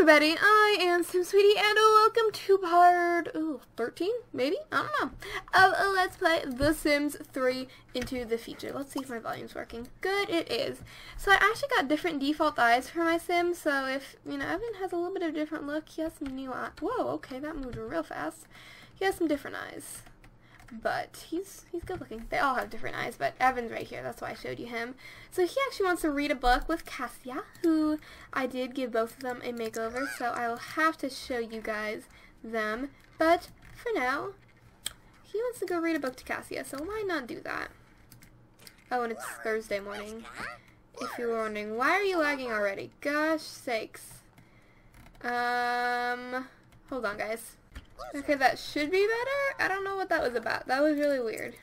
everybody, I am Sim Sweetie and welcome to part ooh, 13, maybe? I don't know. Of uh, Let's Play The Sims 3 into the future. Let's see if my volume's working. Good, it is. So I actually got different default eyes for my Sims, so if, you know, Evan has a little bit of a different look, he has some new eyes. Whoa, okay, that moved real fast. He has some different eyes but he's he's good looking. They all have different eyes, but Evan's right here. That's why I showed you him. So he actually wants to read a book with Cassia, who I did give both of them a makeover, so I will have to show you guys them. But for now, he wants to go read a book to Cassia, so why not do that? Oh, and it's Thursday morning. If you were wondering, why are you lagging already? Gosh sakes. Um, hold on, guys. Okay, that should be better. I don't know what that was about. That was really weird.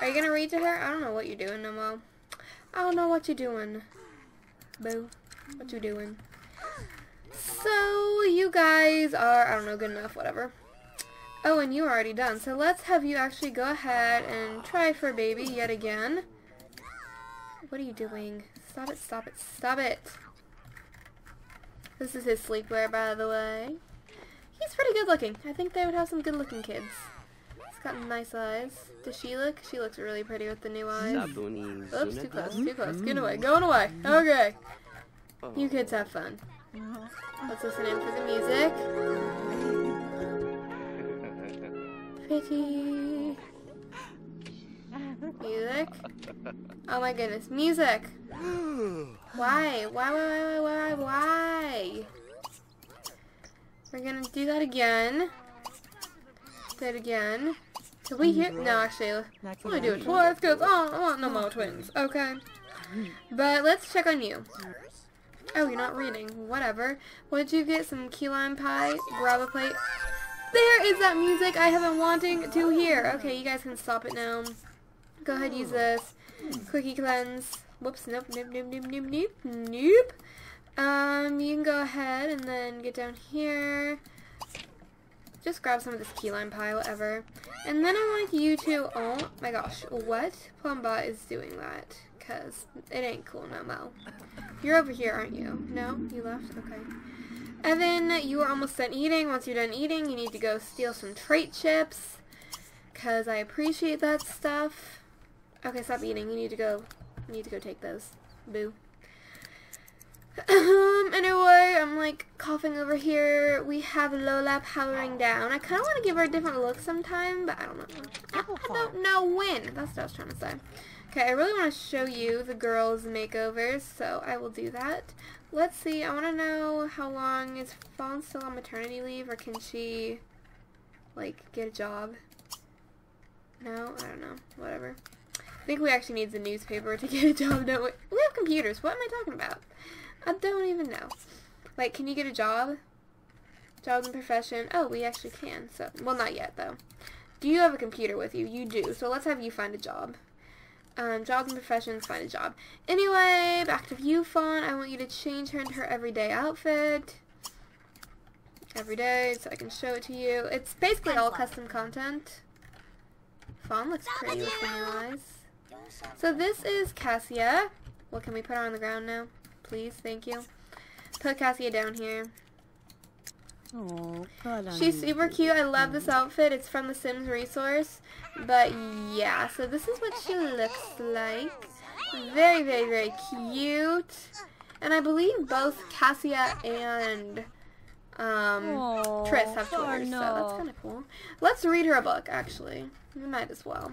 Are you gonna read to her? I don't know what you're doing, Nomo. I don't know what you're doing. Boo. What you doing? So, you guys are, I don't know, good enough, whatever. Oh, and you are already done. So let's have you actually go ahead and try for baby yet again. What are you doing? Stop it, stop it, stop it. This is his sleepwear, by the way. He's pretty good looking. I think they would have some good looking kids. He's got nice eyes. Does she look? She looks really pretty with the new eyes. Oops, too close, too close. Mm-hmm. Get away, going away. Okay. You oh. kids have fun. Uh-huh. Let's listen in for the music. Pretty. Music. Oh my goodness, music. Why? Why, why, why, why, why, why? We're gonna do that again. Do it again. Did we hear? No, actually, let me do it twice because oh, I want no more twins. Okay. But let's check on you. Oh, you're not reading. Whatever. What did you get? Some key lime pie? Grab a plate? There is that music I have been wanting to hear. Okay, you guys can stop it now. Go ahead, use this. Quickie cleanse. Whoops, nope, nope, nope, nope, nope, nope, nope. Um, you can go ahead and then get down here. Just grab some of this key lime pie, whatever. And then I want you to, oh my gosh, what? Plumbot is doing that, because it ain't cool no mo. You're over here, aren't you? No? You left? Okay. And then you are almost done eating. Once you're done eating, you need to go steal some trait chips, because I appreciate that stuff. Okay, stop eating. You need to go, you need to go take those. Boo. Um, anyway, I'm like coughing over here. We have Lola powering down. I kind of want to give her a different look sometime, but I don't know. I, I don't know when. That's what I was trying to say. Okay, I really want to show you the girls' makeovers, so I will do that. Let's see, I want to know how long is Fawn still on maternity leave, or can she, like, get a job? No? I don't know. Whatever. I think we actually need the newspaper to get a job, don't we? We have computers. What am I talking about? I don't even know. Like, can you get a job? Jobs and profession. Oh, we actually can. So, well, not yet though. Do you have a computer with you? You do. So let's have you find a job. Um, jobs and professions, find a job. Anyway, back to you, Fawn. I want you to change her into her everyday outfit. Every day, so I can show it to you. It's basically all custom content. Fawn looks pretty with new eyes. So this is Cassia. What can we put her on the ground now? Please. Thank you. Put Cassia down here. Oh, She's super cute. I love this outfit. It's from the Sims resource. But yeah, so this is what she looks like. Very, very, very cute. And I believe both Cassia and um, oh, Triss have Twitter, no. so that's kind of cool. Let's read her a book, actually. We might as well.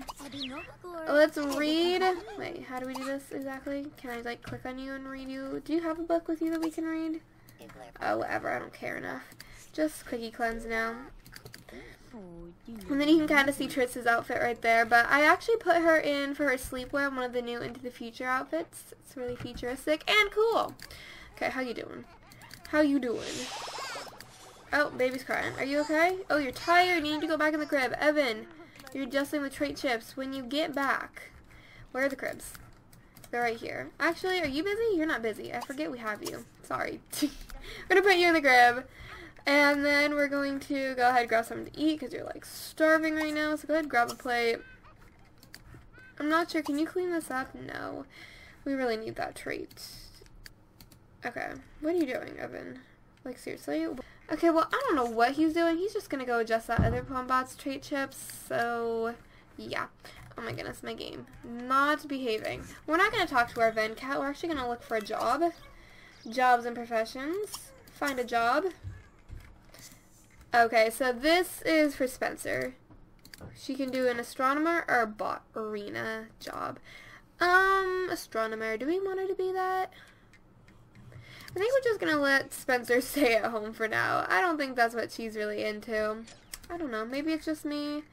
Let's read. Wait, how do we do this exactly? Can I, like, click on you and read you? Do you have a book with you that we can read? Oh, whatever. I don't care enough. Just quickie cleanse now. And then you can kind of see Triss's outfit right there. But I actually put her in for her sleepwear, one of the new Into the Future outfits. It's really futuristic and cool. Okay, how you doing? How you doing? Oh, baby's crying. Are you okay? Oh, you're tired. You need to go back in the crib. Evan, you're adjusting the trait chips. When you get back, where are the cribs? They're right here. Actually, are you busy? You're not busy. I forget we have you. Sorry. we're going to put you in the crib. And then we're going to go ahead and grab something to eat because you're like starving right now. So go ahead and grab a plate. I'm not sure. Can you clean this up? No. We really need that trait. Okay. What are you doing, Evan? Like, seriously? Okay, well, I don't know what he's doing. He's just gonna go adjust that other Plumbot's trait chips, so, yeah. Oh my goodness, my game. Not behaving. We're not gonna talk to our Venkat. We're actually gonna look for a job. Jobs and professions. Find a job. Okay, so this is for Spencer. She can do an astronomer or a bot arena job. Um, astronomer. Do we want her to be that? I think we're just gonna let Spencer stay at home for now. I don't think that's what she's really into. I don't know. Maybe it's just me.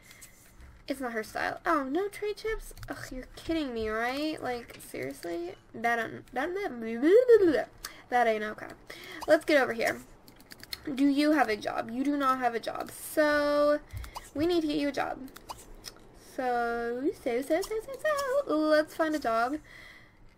It's not her style. Oh, no trait chips? Ugh, you're kidding me, right? Like, seriously? That, um, that, that, that ain't okay. Let's get over here. Do you have a job? You do not have a job. So, we need to get you a job. So, so, so, so, so, so, let's find a job.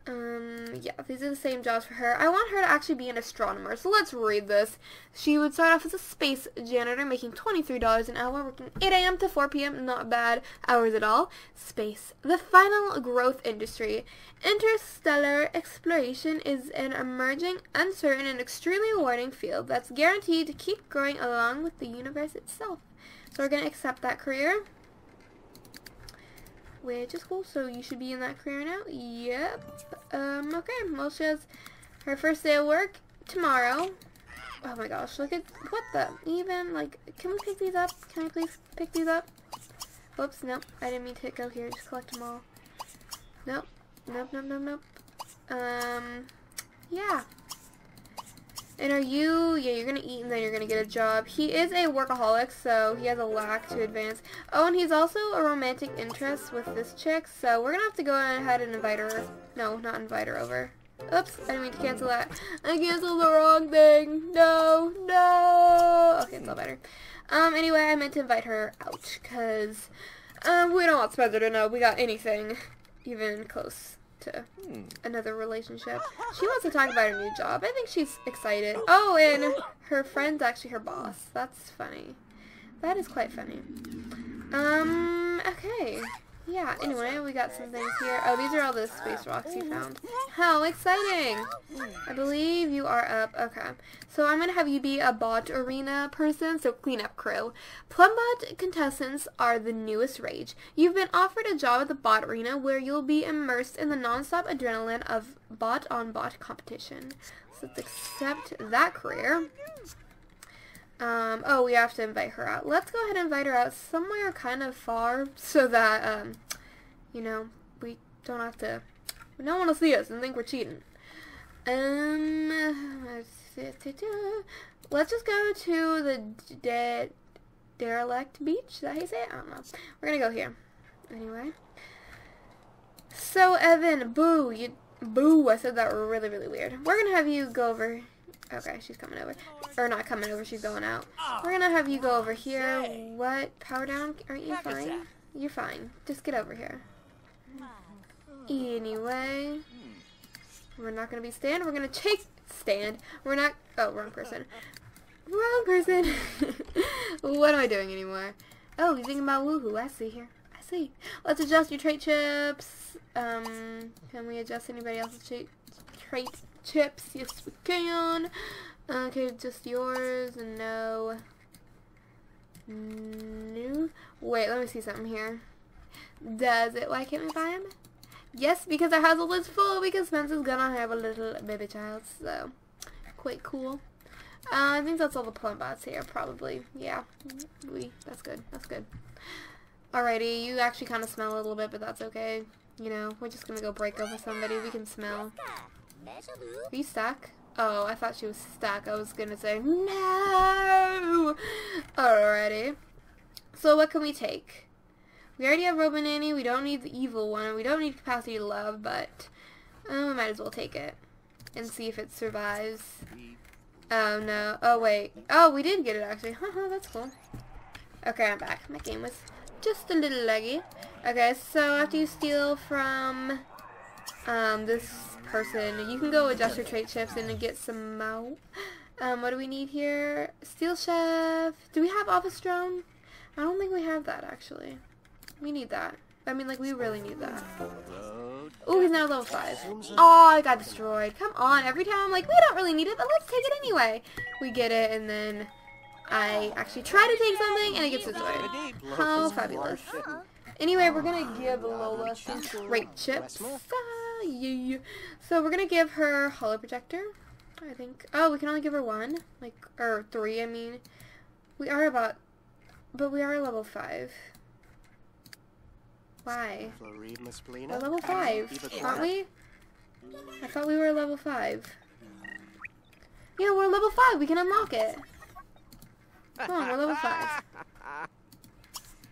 Um, yeah, these are the same jobs for her. I want her to actually be an astronomer, so let's read this. She would start off as a space janitor, making $23 an hour, working 8 a.m. to 4 p.m. Not bad hours at all. Space, the final growth industry. Interstellar exploration is an emerging, uncertain, and extremely rewarding field that's guaranteed to keep growing along with the universe itself. So we're going to accept that career which is cool. So you should be in that career now. Yep. Um, okay. Well, she has her first day of work tomorrow. Oh my gosh, look at, what the, even, like, can we pick these up? Can I please pick these up? Whoops, nope, I didn't mean to go here, just collect them all. Nope, nope, nope, nope, nope. Um, yeah. And are you, yeah, you're going to eat and then you're going to get a job. He is a workaholic, so he has a lack to advance. Oh, and he's also a romantic interest with this chick, so we're going to have to go ahead and invite her. No, not invite her over. Oops, I didn't mean to cancel that. I canceled the wrong thing. No, no. Okay, it's all better. Um, anyway, I meant to invite her out, because, um, we don't want Spencer to know we got anything even close to hmm. another relationship. She wants to talk about her new job. I think she's excited. Oh, and her friend's actually her boss. That's funny. That is quite funny. Um, okay. Yeah, anyway, we got some things here. Oh, these are all the space rocks you found. How exciting! I believe you are up. Okay. So I'm going to have you be a bot arena person, so cleanup crew. Plumbot contestants are the newest rage. You've been offered a job at the bot arena where you'll be immersed in the non-stop adrenaline of bot-on-bot -bot competition. So let's accept that career. Um, oh, we have to invite her out. Let's go ahead and invite her out somewhere kind of far so that, um, you know, we don't have to, no one will see us and think we're cheating. Um, let's just go to the de derelict beach. Is that how you say it? I don't know. We're gonna go here. Anyway. So, Evan, boo, you, boo, I said that really, really weird. We're gonna have you go over Okay, she's coming over. Or not coming over, she's going out. We're gonna have you go over here. What? Power down? Aren't you fine? You're fine. Just get over here. Anyway. We're not gonna be stand. We're gonna take stand. We're not. Oh, wrong person. Wrong person. what am I doing anymore? Oh, you're thinking about woohoo. I see here. I see. Let's adjust your trait chips. Um, can we adjust anybody else's trait chips. Yes, we can. Okay, just yours. No. No. Wait, let me see something here. Does it? Why can't we buy them? Yes, because our household is full because Spencer's gonna have a little baby child, so quite cool. Uh, I think that's all the Plumbots here, probably. Yeah, we. That's good. That's good. Alrighty, you actually kind of smell a little bit, but that's okay. You know, we're just gonna go break over somebody. We can smell. Are you stuck? Oh, I thought she was stuck. I was gonna say, no! Alrighty. So what can we take? We already have Robo Nanny. We don't need the evil one. We don't need Capacity to Love, but uh, we might as well take it and see if it survives. Oh, no. Oh, wait. Oh, we did get it, actually. Haha, that's cool. Okay, I'm back. My game was just a little laggy. Okay, so after you steal from um, this person. You can go adjust your trait chips and get some mouth. Um, what do we need here? Steel Chef. Do we have Office Drone? I don't think we have that, actually. We need that. I mean, like, we really need that. Oh, he's now level 5. Oh, I got destroyed. Come on, every time I'm like, we don't really need it, but let's take it anyway. We get it, and then I actually try to take something, and it gets destroyed. How fabulous. Anyway, we're to give Lola some trait chips. Yeah. So we're going to give her Holo Projector. I think. Oh, we can only give her one. Like, or three, I mean. We are about, but we are level 5. Why? We're level 5, aren't we? I thought we were level 5. Yeah, we're level 5. We can unlock it. Come on, we're level 5.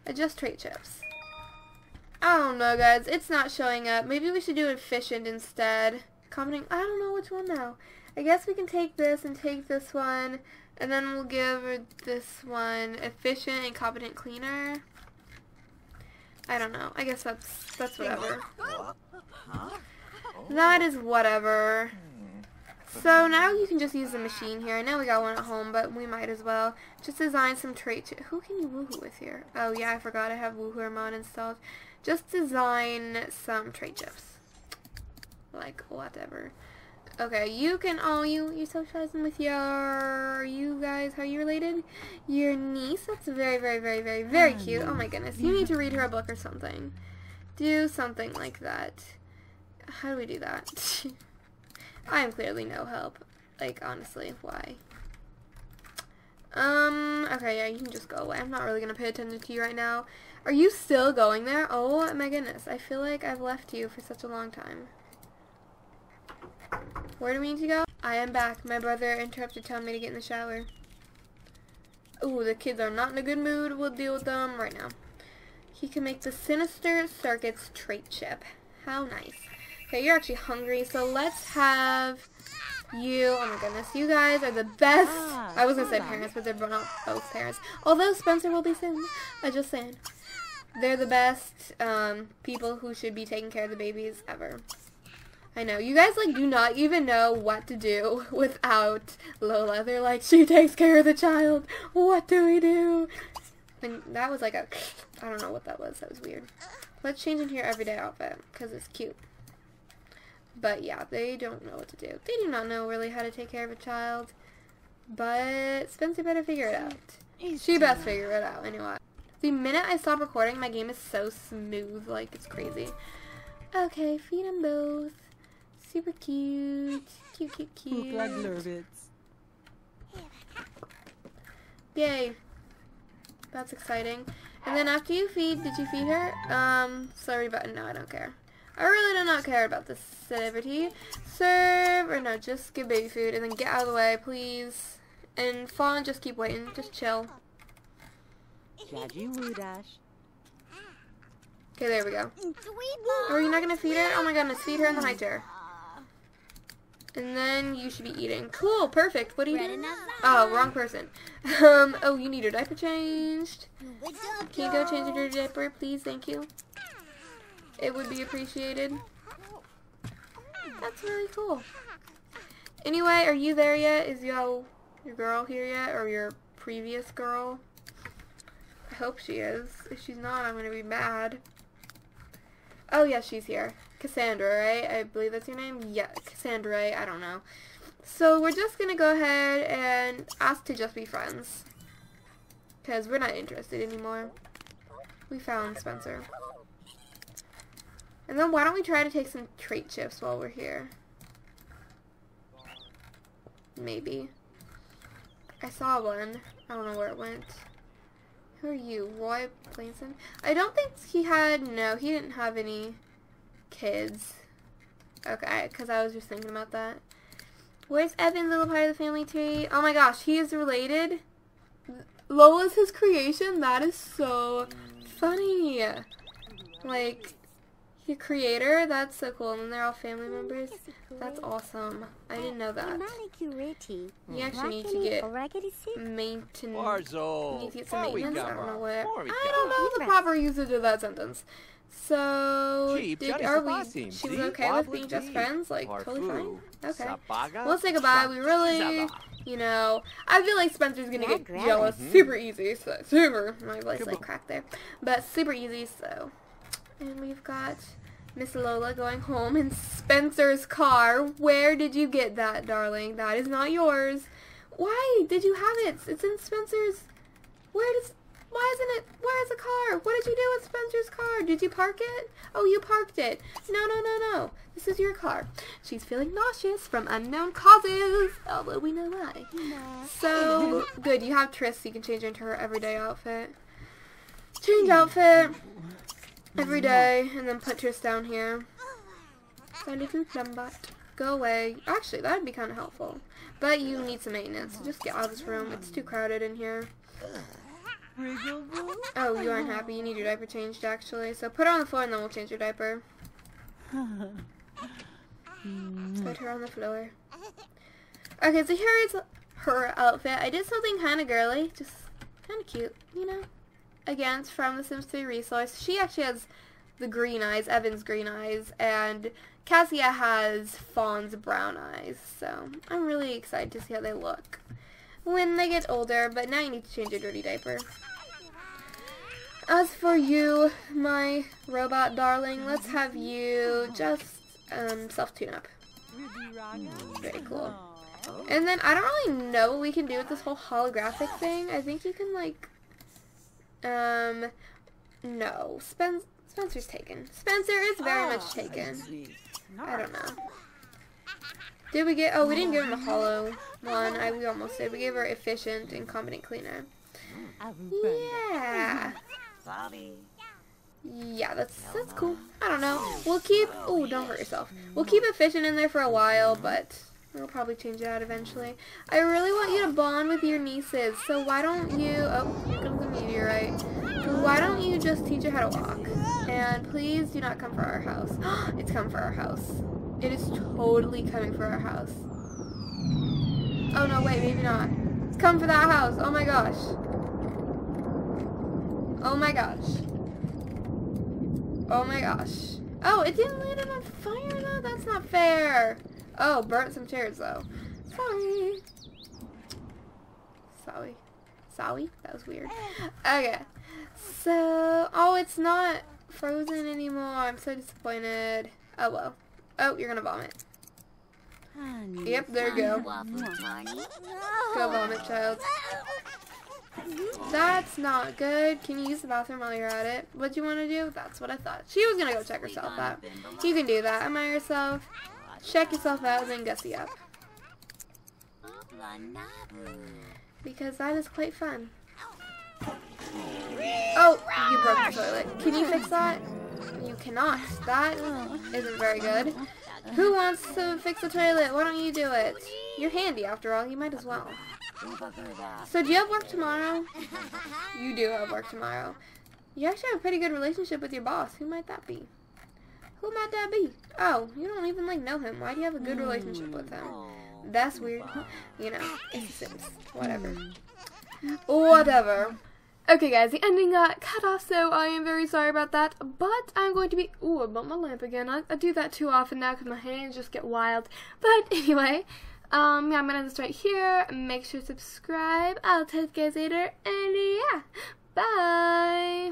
Adjust trait chips. I don't know, guys. It's not showing up. Maybe we should do efficient instead. Commenting. I don't know which one now. I guess we can take this and take this one. And then we'll give this one efficient and competent cleaner. I don't know. I guess that's that's whatever. That is whatever. So now you can just use the machine here. I know we got one at home, but we might as well. Just design some trait. Who can you woohoo with here? Oh yeah, I forgot I have woohoo mod installed. Just design some trait chips. Like whatever. Okay, you can all oh, you you socializing with your you guys? How are you related? Your niece. That's very very very very very ah, cute. Oh my goodness, you need to read her a book or something. Do something like that. How do we do that? I am clearly no help. Like honestly, why? Um. Okay, yeah, you can just go away. I'm not really gonna pay attention to you right now. Are you still going there? Oh my goodness, I feel like I've left you for such a long time. Where do we need to go? I am back. My brother interrupted telling me to get in the shower. Ooh, the kids are not in a good mood. We'll deal with them right now. He can make the Sinister Circuits trait chip. How nice. Okay, you're actually hungry, so let's have you. Oh my goodness, you guys are the best. Ah, I was to say parents, but they're not both parents. Although Spencer will be soon. I just saying. They're the best um, people who should be taking care of the babies ever. I know. You guys, like, do not even know what to do without Lola. They're like, she takes care of the child. What do we do? And that was like a, I don't know what that was. That was weird. Let's change in here everyday outfit, because it's cute. But yeah, they don't know what to do. They do not know really how to take care of a child. But Spencer better figure it out. She best figure it out, anyway. The minute I stop recording, my game is so smooth, like, it's crazy. Okay, feed them both. Super cute. Cute, cute, cute. Like Lurvitz. Yay. That's exciting. And then after you feed, did you feed her? Um, sorry button. No, I don't care. I really do not care about this celebrity. Serve, or no, just give baby food and then get out of the way, please. And Fawn, just keep waiting. Just chill. Okay, there we go. Are you not going to feed her? Oh my goodness, feed her in the high chair. And then you should be eating. Cool, perfect. What are you doing? Oh, wrong person. Um, oh, you need your diaper changed. Can you go change your diaper, please? Thank you. It would be appreciated. That's really cool. Anyway, are you there yet? Is your, your girl here yet? Or your previous girl? I hope she is. If she's not, I'm to be mad. Oh, yeah, she's here. Cassandra, right? I believe that's your name? Yeah, Cassandra, I don't know. So we're just to go ahead and ask to just be friends. Because we're not interested anymore. We found Spencer. And then why don't we try to take some trait chips while we're here? Maybe. I saw one. I don't know where it went. Who are you? Roy Plainson? I don't think he had, no, he didn't have any kids. Okay, because I was just thinking about that. Where's Evan, little part of the family tree? Oh my gosh, he is related. Lola's his creation? That is so funny. Like, your creator? That's so cool. And then they're all family members? That's awesome. I didn't know that. You actually need to get maintenance. You need to get some maintenance? I don't know what. I don't know the proper usage of that sentence. So, did, are we, she was okay with being just friends? Like, totally fine? Okay. Well, let's say goodbye. We really, you know, I feel like Spencer's gonna get jealous super easy. So, super. My voice like cracked there. But super easy, so. And we've got Miss Lola going home in Spencer's car. Where did you get that, darling? That is not yours. Why did you have it? It's in Spencer's. Where does. Why isn't it? Where's the car? What did you do with Spencer's car? Did you park it? Oh, you parked it. No, no, no, no. This is your car. She's feeling nauseous from unknown causes, although we know why. So, good. You have Triss, you can change into her everyday outfit. Change outfit every day, and then put Triss down here. My little plumbot. Go away. Actually, that would be kind of helpful. But you need some maintenance. So just get out of this room. It's too crowded in here. Oh, you aren't happy. You need your diaper changed, actually. So put her on the floor, and then we'll change your diaper. Put her on the floor. Okay, so here is her outfit. I did something kind of girly. Just kind of cute, you know? Again, from the Sims 3 resource. She actually has the green eyes, Evan's green eyes, and Cassia has Fawn's brown eyes. So I'm really excited to see how they look when they get older, but now you need to change your dirty diaper. As for you, my robot darling, let's have you just um, self-tune up. Very cool. And then I don't really know what we can do with this whole holographic thing. I think you can like, um, no, Spen Spencer's taken. Spencer is very much taken. I don't know. Did we get? Oh, we didn't give him a hollow one. I we almost did. We gave her efficient and competent cleaner. Yeah. Yeah, that's that's cool. I don't know. We'll keep. Oh, don't hurt yourself. We'll keep efficient in there for a while, but we'll probably change it out eventually. I really want you to bond with your nieces. So why don't you? Oh, comes the meteorite. Why don't you just teach her how to walk? And please do not come for our house. it's come for our house. It is totally coming for our house. Oh no, wait, maybe not. It's come for that house. Oh my gosh. Oh my gosh. Oh my gosh. Oh, it didn't land on fire though? That's not fair. Oh, burnt some chairs though. Sorry. Sorry. Sorry? That was weird. Okay. So, oh, it's not frozen anymore. I'm so disappointed. Oh well. Oh, you're gonna vomit. Yep, there you go. Go vomit, child. That's not good. Can you use the bathroom while you're at it? What do you want to do? That's what I thought. She was going to go check herself out. You can do that. Am I yourself? Check yourself out and then gussy up. Because that is quite fun. Oh, you broke the toilet. Can you fix that? You cannot. That isn't very good. Who wants to fix the toilet? Why don't you do it? You're handy after all. You might as well. So do you have work tomorrow? You do have work tomorrow. You actually have a pretty good relationship with your boss. Who might that be? Who might that be? Oh, you don't even like know him. Why do you have a good relationship with him? That's weird. You know, it's Sims. Whatever. Whatever. Okay guys, the ending got cut off, so I am very sorry about that, but I'm going to be- Ooh, I bumped my lamp again. I, I do that too often now because my hands just get wild. But anyway, um, yeah, I'm gonna end right here. Make sure to subscribe. I'll tell you guys later, and yeah, bye!